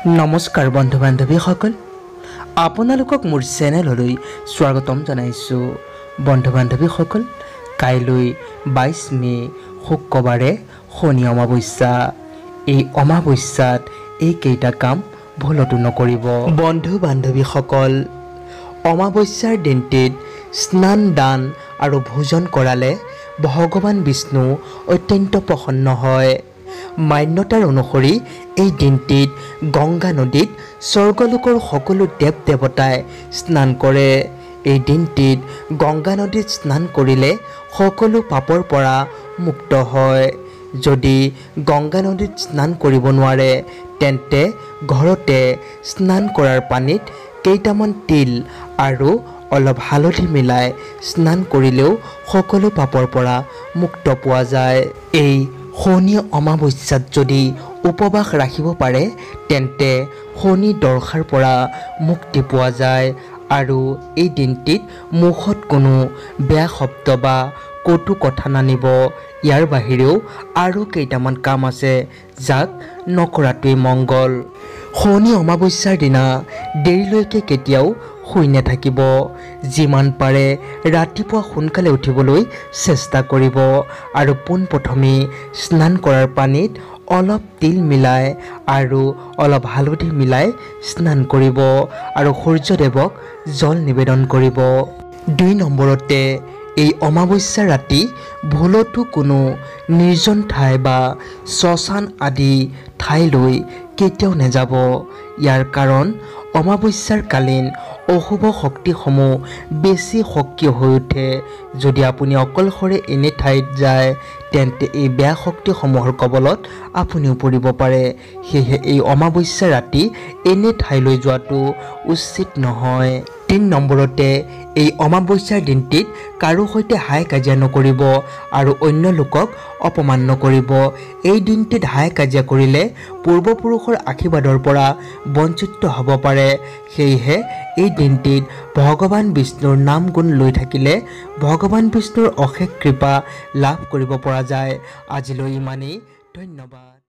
নমস্কাৰ বন্ধু বান্ধৱীসকল আপোনালোকক মোৰ চেনেললৈ স্বাগতম জনাইছোঁ। বন্ধু বান্ধৱীসকল কাইলৈ বাইছ মে' শুক্ৰবাৰে শনি অমাৱস্যা। এই অমাৱস্যাত এইকেইটা কাম ভুলতো নকৰিব। বন্ধু বান্ধৱীসকল অমাৱস্যাৰ দিনটিত স্নান দান আৰু ভোজন কৰালে ভগৱান বিষ্ণু অত্যন্ত প্ৰসন্ন হয়। মান্যতাৰ অনুসৰি এই দিনটিত গংগা নদীত স্বৰ্গলোকৰ সকলো দেৱ দেৱতাই স্নান কৰে। এই দিনটিত গংগা নদীত স্নান কৰিলে সকলো পাপৰ পৰা মুক্ত হয়। যদি গংগা নদীত স্নান কৰিব নোৱাৰে তেন্তে ঘৰতে স্নান কৰাৰ পানীত কেইটামান তিল আৰু অলপ হালধি মিলাই স্নান কৰিলেও সকলো পাপৰ পৰা মুক্ত পোৱা যায়। এই শনি অমাৱস্যাত যদি উপবাস ৰাখিব পাৰে তেন্তে শনি দৰ্শাৰ পৰা মুক্তি পোৱা যায় আৰু এই দিনটিত মুখত কোনো বেয়া শব্দ বা কটু কথা নানিব। ইয়াৰ বাহিৰেও আৰু কেইটামান কাম আছে যাক নকৰাটোৱেই মংগল। শনি অমাৱস্যাৰ দিনা দেৰিলৈকে কেতিয়াও শুই নাথাকিব যিমান পাৰে ৰাতিপুৱা সোনকালে উঠিবলৈ চেষ্টা কৰিব আৰু পোনপ্ৰথমেই স্নান কৰাৰ পানীত অলপ তিল মিলাই আৰু অলপ হালধি মিলাই স্নান কৰিব আৰু সূৰ্যদেৱক জল নিবেদন কৰিব। দুই নম্বৰতে এই অমাৱস্যা ৰাতি ভুলতো কোনো নিৰ্জন ঠাই বা শ্মশান আদি ঠাইলৈ কেতিয়াও নাযাব। ইয়াৰ কাৰণ অমাৱস্যাৰ কালীন অশুভ শক্তিসমূহ বেছি সক্ৰিয় হৈ উঠে। যদি আপুনি অকলশৰে এনে ঠাইত যায় তেন্তে এই বেয়া শক্তিসমূহৰ কবলত আপুনিও পৰিব পাৰে। সেয়েহে এই অমাৱস্যা ৰাতি এনে ঠাইলৈ যোৱাটো উচিত নহয়। তিনি নম্বৰতে এই অমাৱস্যাৰ দিনটিত কাৰো সৈতে হাই কাজিয়া নকৰিব আৰু অন্য লোকক অপমান নকৰিব। এই দিনটিত হাই কাজিয়া কৰিলে পূৰ্বপুৰুষৰ আশীৰ্বাদৰ পৰা বঞ্চিত হ'ব পাৰে। সেয়েহে এই দিনটিত ভগৱান বিষ্ণুৰ নাম গুণ লৈ থাকিলে ভগৱান বিষ্ণুৰ অশেষ কৃপা লাভ কৰিব পৰা যায়। আজিলৈ ইমানেই। ধন্যবাদ।